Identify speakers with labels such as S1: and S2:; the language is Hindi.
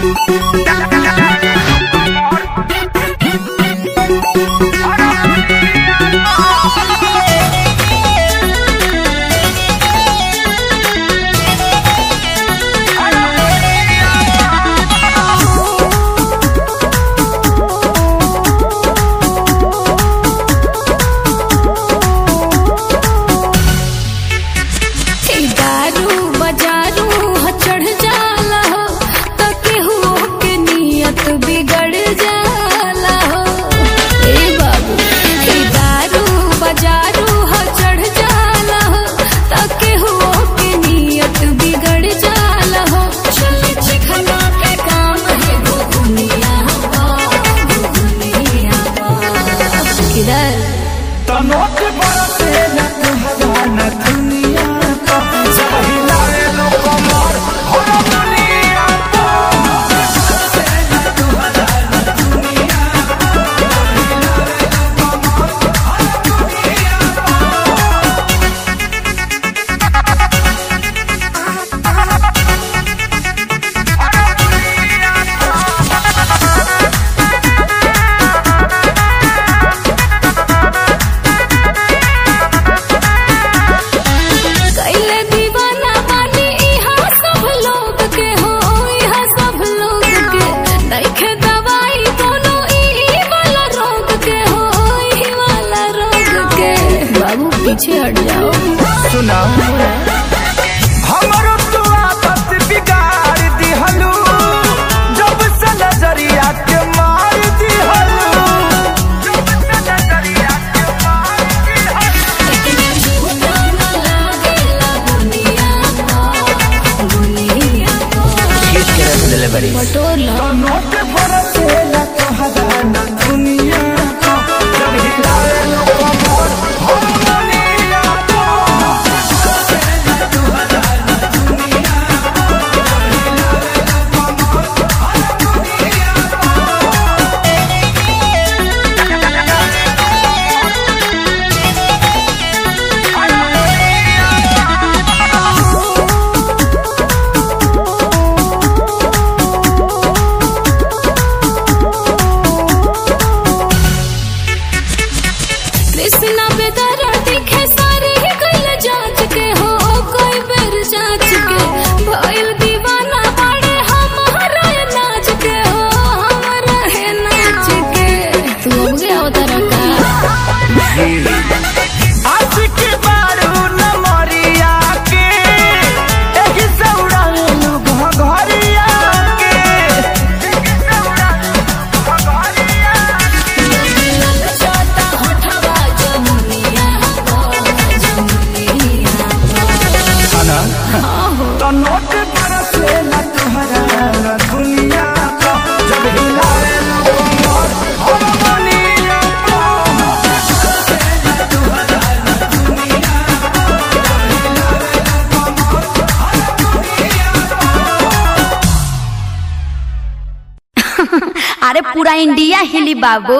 S1: Música पीछे हट जाओ।
S2: सुना। हमरो तो आपस बिगाड़ दिहलू जब से नज़रिया के मार दिहलू। जब से नज़रिया के मार दिहलू। ना लागे ला दुनिया को दुनिया को किस तरह से
S1: डिलीवरी
S2: बटोला तो नोट पर तेला तो हजाना दुनिया को। जब हिलावे कृष्णा
S3: अरे पूरा इंडिया हिली बाबू